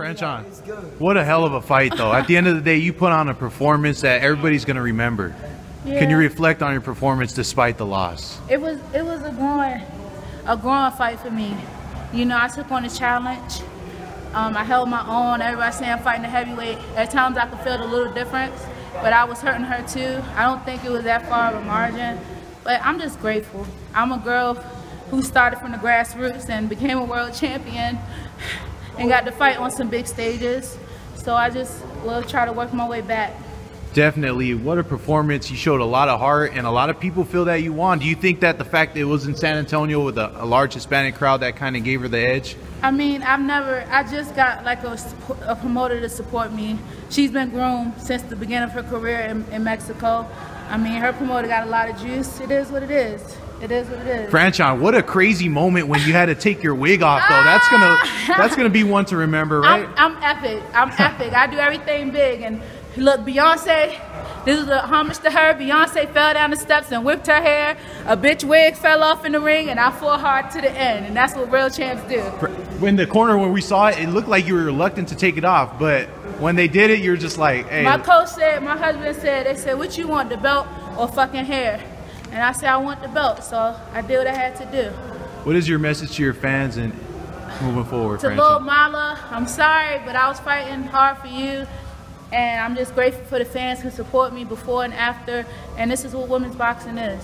Franchon, what a hell of a fight, though. At the end of the day, you put on a performance that everybody's going to remember. Yeah. Can you reflect on your performance despite the loss? It was it was a growing a growing fight for me. You know, I took on a challenge. Um, I held my own. Everybody saying I'm fighting a heavyweight. At times I could feel the little difference, but I was hurting her too. I don't think it was that far of a margin, but I'm just grateful. I'm a girl who started from the grassroots and became a world champion and got to fight on some big stages. So I just will try to work my way back. Definitely. What a performance. You showed a lot of heart, and a lot of people feel that you won. Do you think that the fact that it was in San Antonio with a, a large Hispanic crowd that kind of gave her the edge? I mean, I've never, I just got like a, a promoter to support me. She's been groomed since the beginning of her career in, in Mexico. I mean, her promoter got a lot of juice. It is what it is. It is what it is. Franchon, what a crazy moment when you had to take your wig off, though. That's gonna ah! that's gonna be one to remember, right? I'm, I'm epic. I'm epic. I do everything big. And look, Beyonce, this is a homage to her. Beyonce fell down the steps and whipped her hair. A bitch wig fell off in the ring, and I fought hard to the end. And that's what real champs do. When the corner when we saw it, it looked like you were reluctant to take it off, but when they did it, you're just like, hey. My coach said, my husband said, they said, what you want, the belt or fucking hair? And I said, I want the belt. So I did what I had to do. What is your message to your fans and moving forward, To Franchon? Lil Mala, I'm sorry, but I was fighting hard for you. And I'm just grateful for the fans who support me before and after. And this is what women's boxing is.